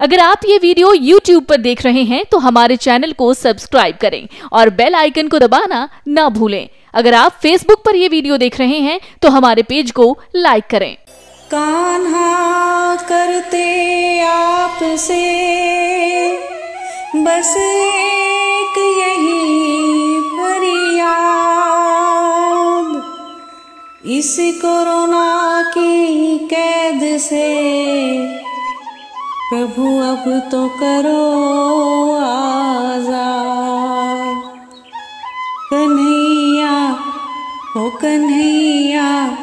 अगर आप ये वीडियो YouTube पर देख रहे हैं तो हमारे चैनल को सब्सक्राइब करें और बेल आइकन को दबाना ना भूलें। अगर आप Facebook पर ये वीडियो देख रहे हैं तो हमारे पेज को लाइक करें। कान्हा करते आपसे, बस एक यही फरियाद। इस कोरोना की कैद से प्रभु, अब तो करो आज़ाद। कन्हैया हो कन्हैया,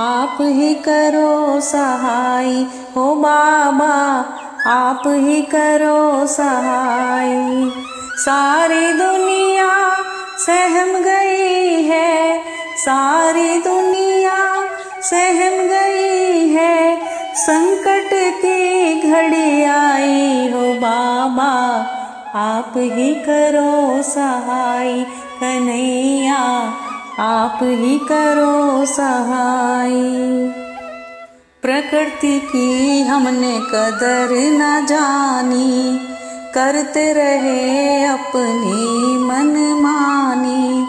आप ही करो सहाय। हो बाबा, आप ही करो सहाय। सारी दुनिया सहम गई है, सारी दुनिया सहम घड़ी आई हो बाबा, आप ही करो सहाय कन्हैया, आप ही करो सहाय। प्रकृति की हमने कदर न जानी, करते रहे अपनी मनमानी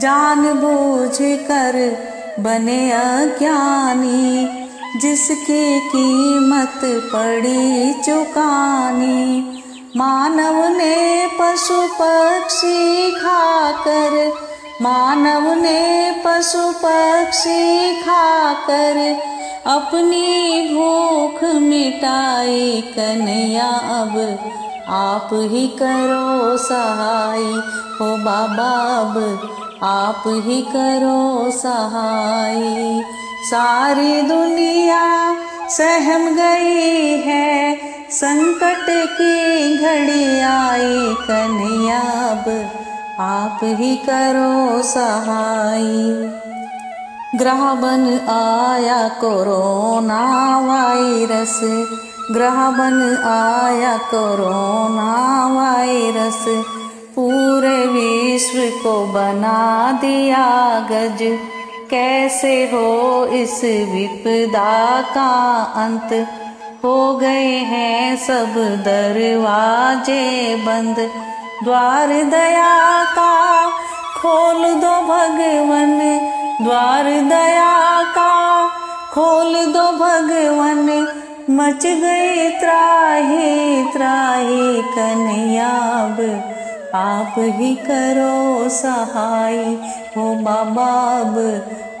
जान बूझ कर बने अज्ञानी। जिसकी कीमत पड़ी चुकानी। मानव ने पशु पक्षी खाकर, मानव ने पशु पक्षी खाकर, अपनी भूख मिटाई कन्या अब आप ही करो सहाय। हो बाबा, अब आप ही करो सहाय। सारी दुनिया सहम गई है, संकट की घड़ी आई कन्या अब आप ही करो सहाय ग्रह बन आया कोरोना वायरस ग्रह बन आया कोरोना वायरस, पूरे विश्व को बना दिया गज। कैसे हो इस विपदा का अंत? हो गए हैं सब दरवाजे बंद। द्वार दया का खोल दो भगवन। द्वार दया का खोल दो भगवन। मच गई त्राही त्राही कन्याब आप ही करो सहाय। हो बाबाब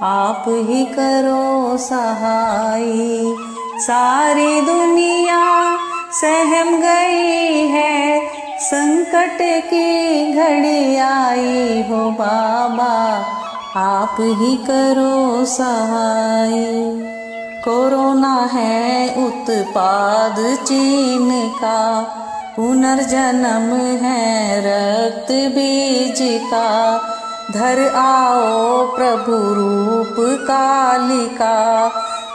आप ही करो सहाय। सारी दुनिया सहम गई है, संकट की घड़ी आई। हो बाबा आप ही करो सहाय। कोरोना है उत्पाद चीन का पुनर्जन्म है रक्त बीज का। धर आओ प्रभु रूप कालिका।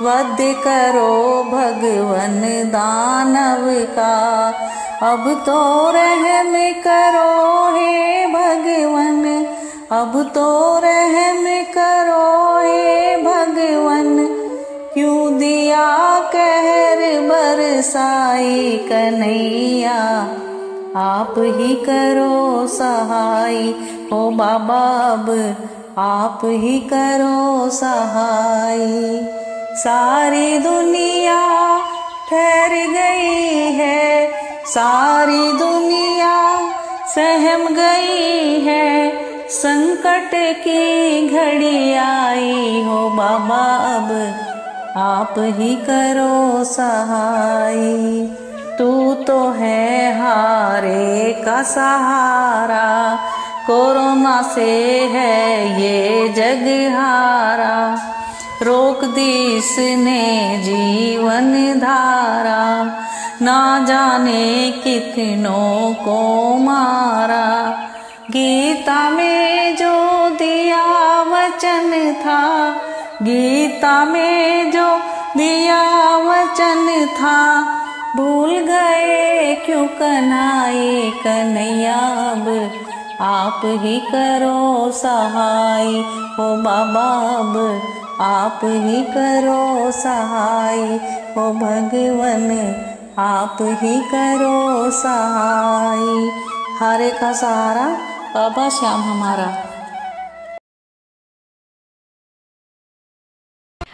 वध्य करो भगवन दानव का। अब तो रहम करो हे भगवन। अब तो रहम करो हे भगवन। क्यों दिया कहर बरसाई कन्हैया, आप ही करो सहाय हो बाबा अब आप ही करो सहाय सारी दुनिया ठहर गई है, सारी दुनिया सहम गई है। संकट की घड़ी आई हो बाबा अब आप ही करो सहाय। तू तो है हारे का सहारा। कोरोना से है ये जग हारा। रोक दी इसने जीवन धारा। ना जाने कितनों को मारा। गीता में जो दिया वचन था गीता में जो दिया वचन था, भूल गए क्यों कनाए कन्हैया? अब आप ही करो सहाय हो बाबा, अब आप ही करो सहाय हो भगवन, आप ही करो सहाय। हरे का सहारा, बाबा श्याम हमारा।